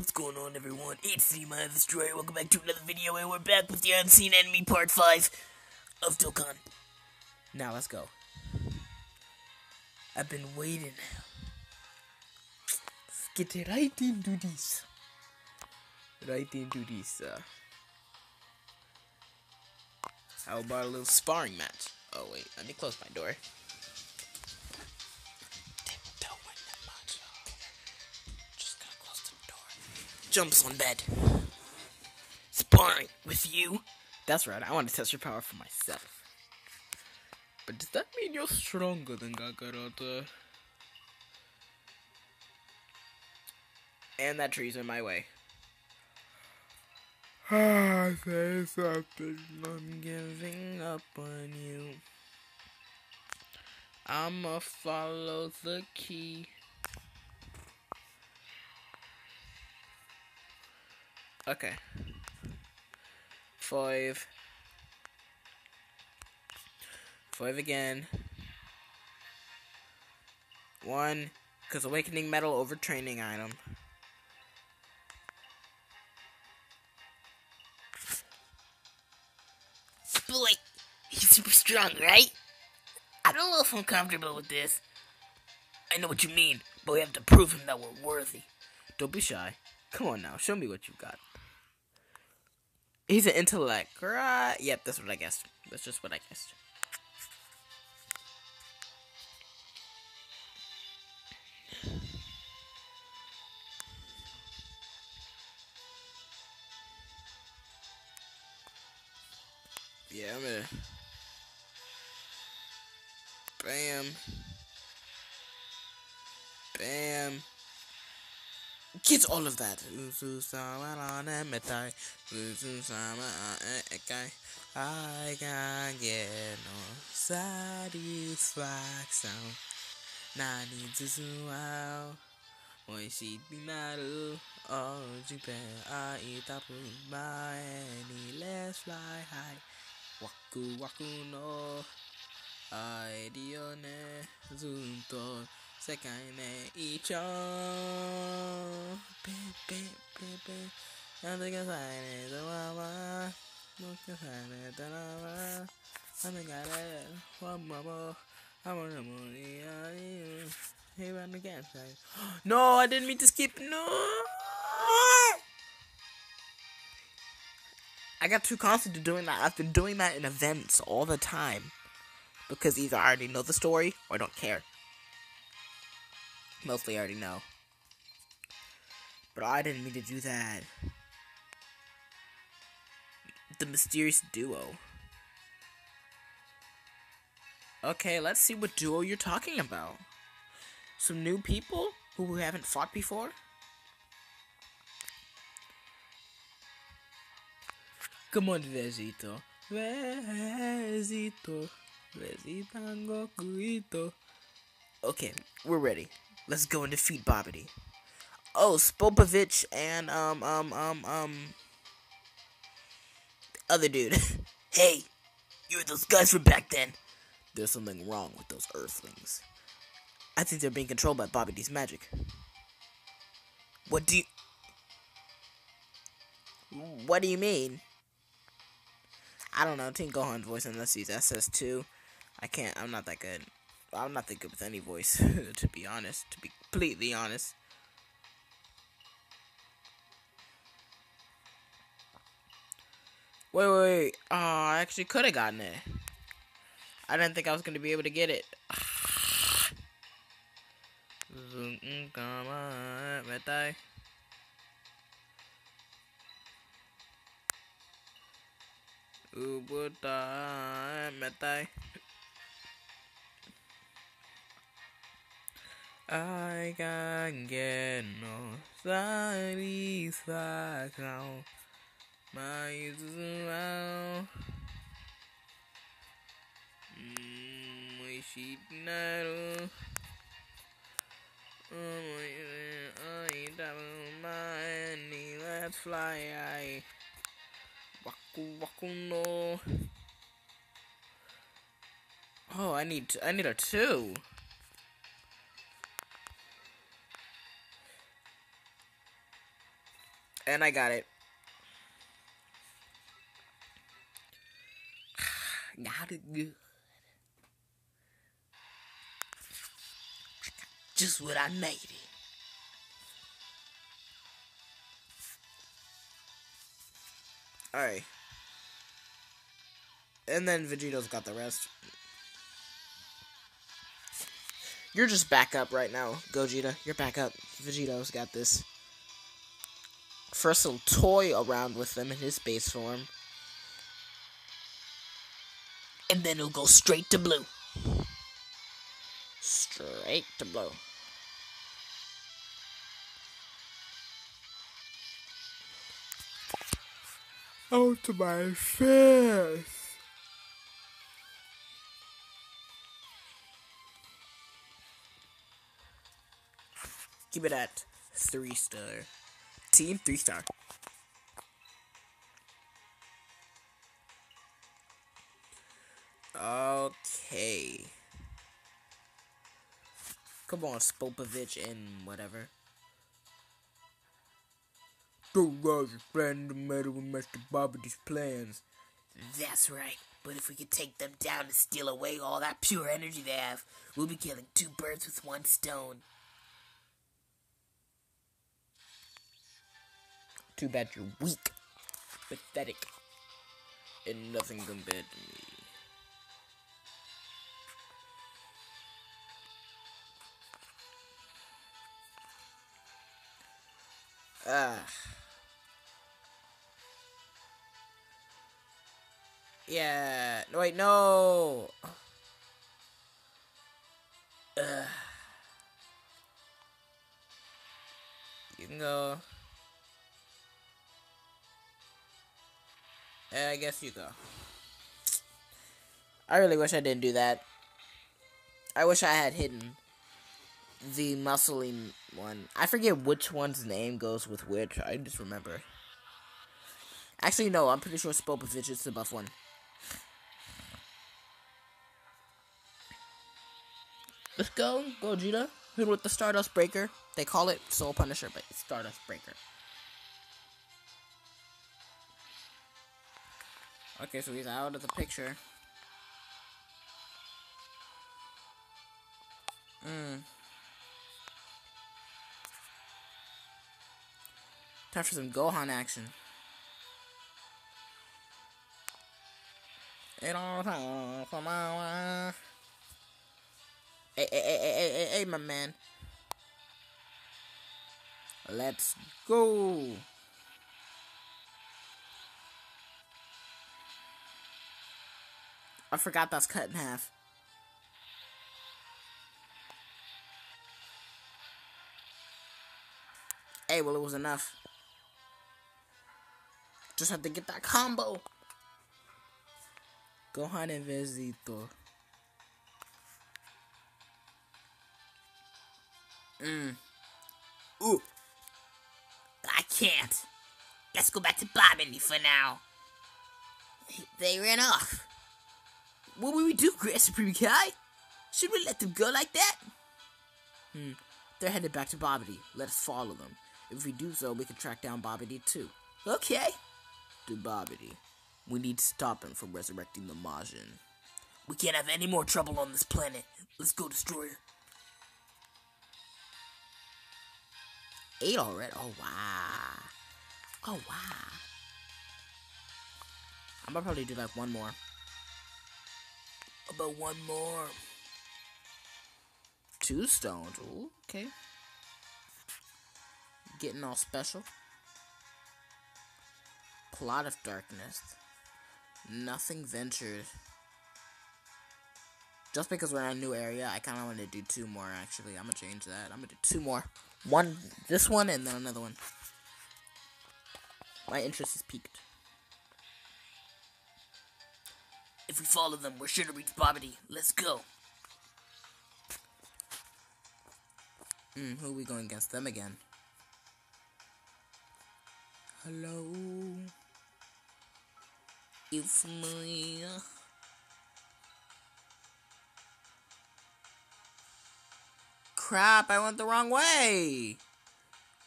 What's going on, everyone? It's Man the Destroyer. Welcome back to another video, and we're back with the Unseen Enemy Part 5 of Dokkan. Now, let's go. I've been waiting. Let's get right into this. Right into this, uh... How about a little sparring match? Oh, wait, let me close my door. Jumps on bed. Sparring with you? That's right, I want to test your power for myself. But does that mean you're stronger than Kakaroto? And that tree's in my way. Ah, say something. I'm giving up on you. I'ma follow the key. Okay. Five. Five again. One. Because Awakening Medal over Training item. Boy, he's super strong, right? I don't know if I'm comfortable with this. I know what you mean, but we have to prove him that we're worthy. Don't be shy. Come on now, show me what you've got. He's an intellect, right? Yep, that's what I guessed. That's just what I guessed. Yeah. Bam. Bam. Get all of that. I can get no satisfaction. 何ずは美味しくなる。Oh, Japan, 会いたく前に Let's fly high. ワクワクのアイディオね。ずっと。 世界ね一応ペペペペなんでくださいねドラマもくださいねドラマなんでかねワンマモI'm on the moon, yeah, hey, on the campsite. No, I didn't mean to skip. No! I got too constant to doing that. I've been doing that in events all the time. Because either I already know the story or I don't care. Mostly already know. But I didn't mean to do that. The mysterious duo. Okay, let's see what duo you're talking about. Some new people who we haven't fought before? Come on, Vegito. Vegito. Vegetango Okay, we're ready. Let's go and defeat Babidi. Oh, Spopovich and um um um um other dude. hey, you're those guys from back then. There's something wrong with those Earthlings. I think they're being controlled by Babidi's magic. What do you? What do you mean? I don't know. Team Gohan's voice unless he's SS2. I can't. I'm not that good. I'm not that good with any voice, to be honest. To be completely honest. Wait, wait, wait. Oh, I actually could have gotten it. I didn't think I was going to be able to get it. Metai. I can get no satisfaction. My smile. My sheep narrow. Oh my, I double. Let's fly. I waku waku no. Oh, I need I need a two. And I got it. got it good. Just what I made it. Alright. And then Vegeto's got the rest. You're just back up right now, Gogeta. You're back up. Vegeto's got this. First, he'll toy around with them in his base form. And then he'll go straight to blue. Straight to blue. Out to my face. Keep it at three star. Team three star. Okay. Come on, Spopovich and whatever. Don't guys planning to meddle with Mr. Bobity's plans. That's right. But if we could take them down and steal away all that pure energy they have, we'll be killing two birds with one stone. Too bad you're weak, pathetic, and nothing compared to me. Ah. Yeah. Wait, no. Guess you go. I really wish I didn't do that. I wish I had hidden the muscling one. I forget which one's name goes with which. I just remember. Actually, no, I'm pretty sure Spopovich is the buff one. Let's go, Gogeta. Hit with the Stardust Breaker. They call it Soul Punisher, but it's Stardust Breaker. Okay, so he's out of the picture. Hmm. Time for some Gohan action. It all time for my Hey, hey, hey, hey, hey, hey, my man. Let's go. I forgot that's cut in half. Hey, well, it was enough. Just have to get that combo. Gohan and Vegito. Mmm. Ooh. I can't. Let's go back to Babidi for now. They ran off. What will we do, Grand Supreme Kai? Should we let them go like that? Hmm. They're headed back to Babidi. Let us follow them. If we do so, we can track down Babidi too. Okay. To Babidi. We need to stop him from resurrecting the Majin. We can't have any more trouble on this planet. Let's go, Destroyer. Eight already? Oh, wow. Oh, wow. I'm gonna probably do like one more. About one more. Two stones. Ooh, okay. Getting all special. Plot of darkness. Nothing ventured. Just because we're in a new area, I kind of want to do two more, actually. I'm going to change that. I'm going to do two more. One, this one, and then another one. My interest is peaked. If we follow them, we're sure to reach Babidi. Let's go. Hmm, who are we going against? Them again. Hello. It's me. Crap, I went the wrong way.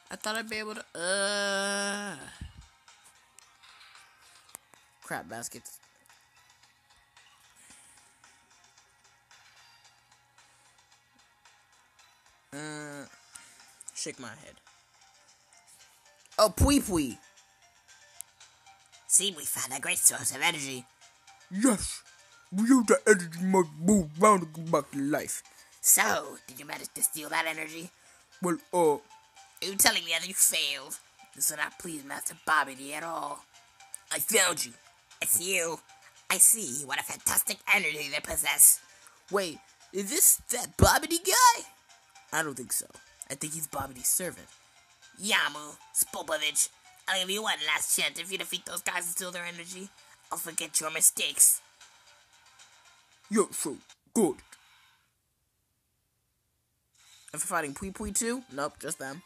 I thought I'd be able to. Uh. Crap baskets. Uh, shake my head. Oh, Pui Pui. See, we found a great source of energy. Yes, we use the energy must move round and come back to life. So, did you manage to steal that energy? Well, uh, Are you telling me that you failed? This will not please Master Bobbity at all. I failed you. It's you. I see. What a fantastic energy they possess. wait, is this that Bobbity guy? I don't think so. I think he's Bobbity's servant. Yamu, Spopovich, I'll give you one last chance. If you defeat those guys and steal their energy, I'll forget your mistakes. Yeah, so good. And for fighting Pui Pui too? Nope, just them.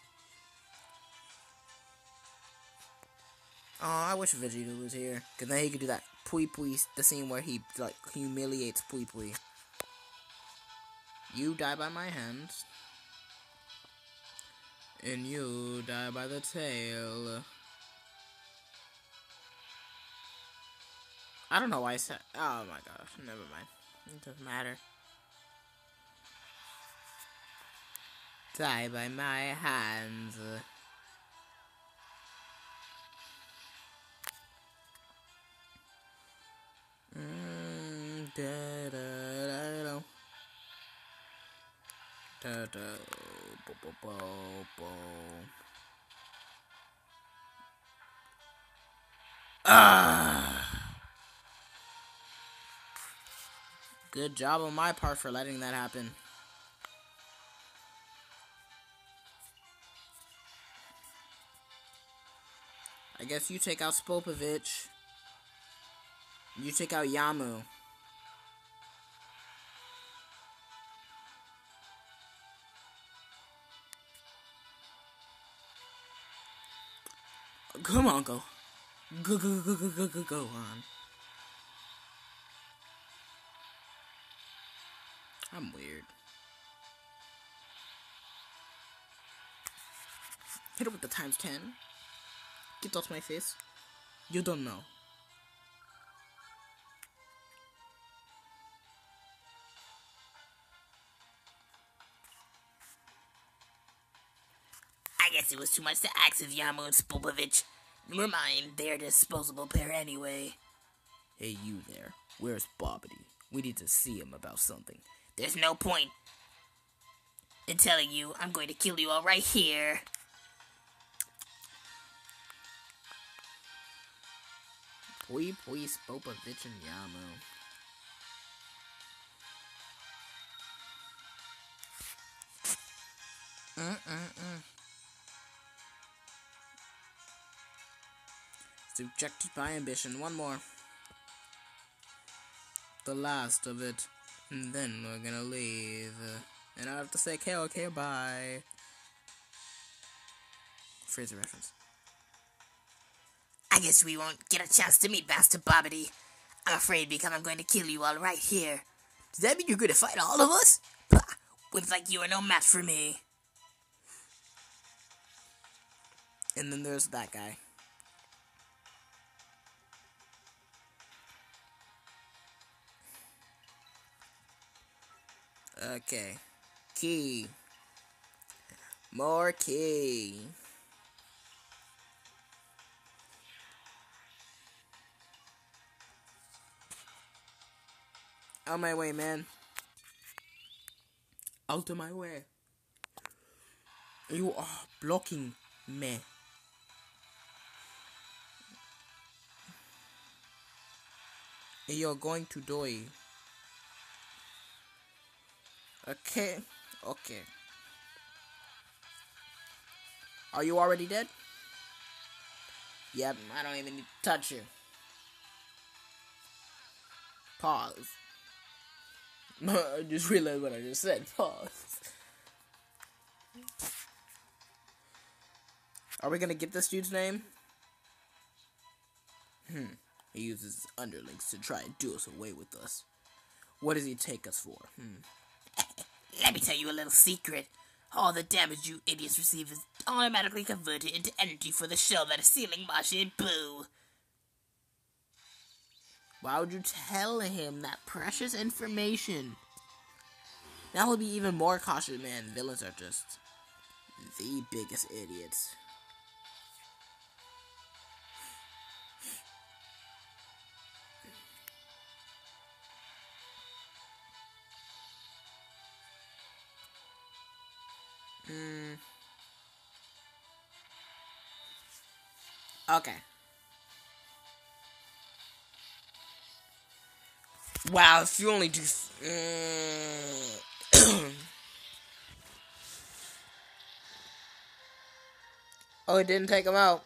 Oh, I wish Vegeta was here, cause then he could do that Pui Pui, the scene where he like humiliates Pui Pui. You die by my hands, and you die by the tail. I don't know why I said. Oh my gosh, never mind. It doesn't matter. Die by my hands. Mm, da, da, da, da. Da, da, bo, bo, bo, bo. Ah! Good job on my part for letting that happen. I guess you take out Spopovich. You take out Yamu. Come on, go. Go, go, go, go, go, go, go on. I'm weird. Hit it with the times 10. Get off my face. You don't know. Was too much to ask of Yamu and Spopovich. Never mind, they're a disposable pair anyway. Hey, you there. Where's Bobbity? We need to see him about something. There's no point in telling you I'm going to kill you all right here. Pui Pui, Spopovich, and Yamu. Mm-mm-mm. Subjected by ambition. One more. The last of it. And then we're gonna leave. And I have to say, okay, okay, bye. Fraser reference. I guess we won't get a chance to meet Master Bobbity. I'm afraid because I'm going to kill you all right here. Does that mean you're going to fight all of us? Pah, Looks like you are no match for me. And then there's that guy. Okay. Key. More key. Out my way, man. Out of my way. You are blocking me. You're going to die. Okay, okay. Are you already dead? Yep, I don't even need to touch you. Pause. I just realized what I just said. Pause. Are we gonna get this dude's name? Hmm. He uses his underlings to try and do us away with us. What does he take us for? Hmm. Let me tell you a little secret. All the damage you idiots receive is automatically converted into energy for the shell that is sealing Majin Buu. Why would you tell him that precious information? Now he'll be even more cautious, man. Villains are just the biggest idiots. Hmm. Okay. Wow, if you only do. Mm, oh, it didn't take him out.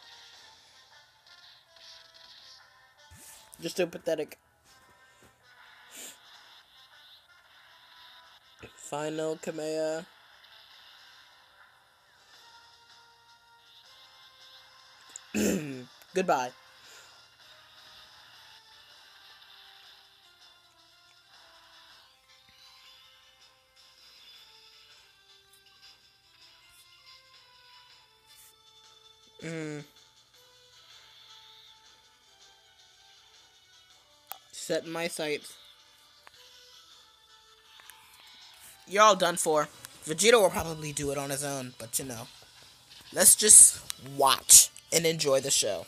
Just so pathetic. Final Kamea. Goodbye. Mm. Setting my sights. You're all done for. Vegeta will probably do it on his own, but you know. Let's just watch and enjoy the show.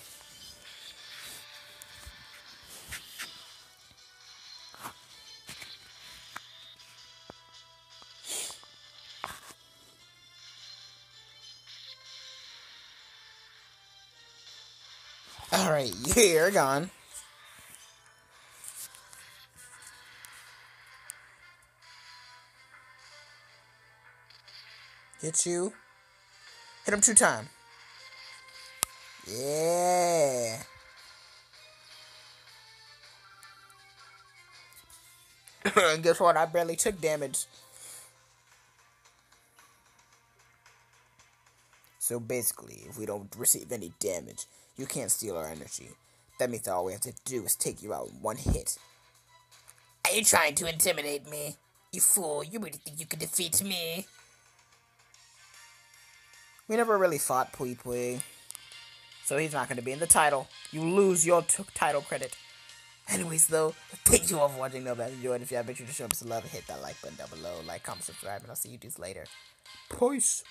Alright, you're gone. Hit you. Hit him two times. Yeah. and guess what? I barely took damage. So basically, if we don't receive any damage, you can't steal our energy. That means all we have to do is take you out in one hit. Are you trying to intimidate me? You fool, you really think you can defeat me? We never really fought Pui Pui. So he's not going to be in the title. You lose your t- title credit. Anyways, though, thank you all for watching. No, that enjoyed. If you have, make sure to show us some love and hit that like button down below. Like, comment, subscribe, and I'll see you dudes later. Peace.